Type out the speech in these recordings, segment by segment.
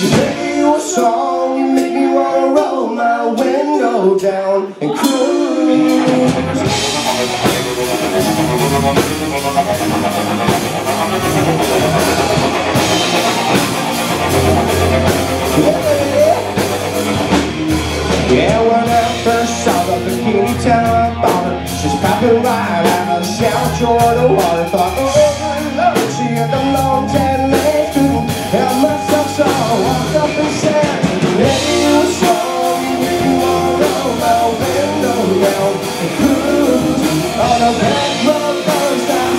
You play your song, you make me wanna roll my window down and cruise. Yeah. when I first saw the bikini town, I thought she's popping right out of the shower, the waterfall.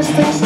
distância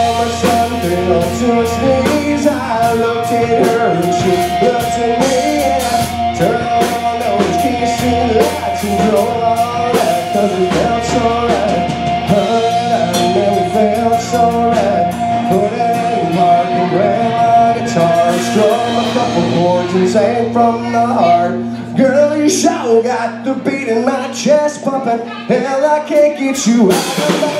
all or something onto his knees I looked at her and she looked at me. Turn on those keys to the lights and go on Cause it felt so right Honey, I know it felt so right Put it in park and grab my guitar Strum a couple chords and sang from the heart Girl, you sure got the beat in my chest pumping Hell, I can't get you out of my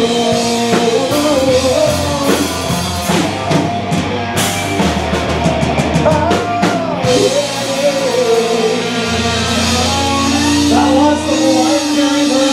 That was the one time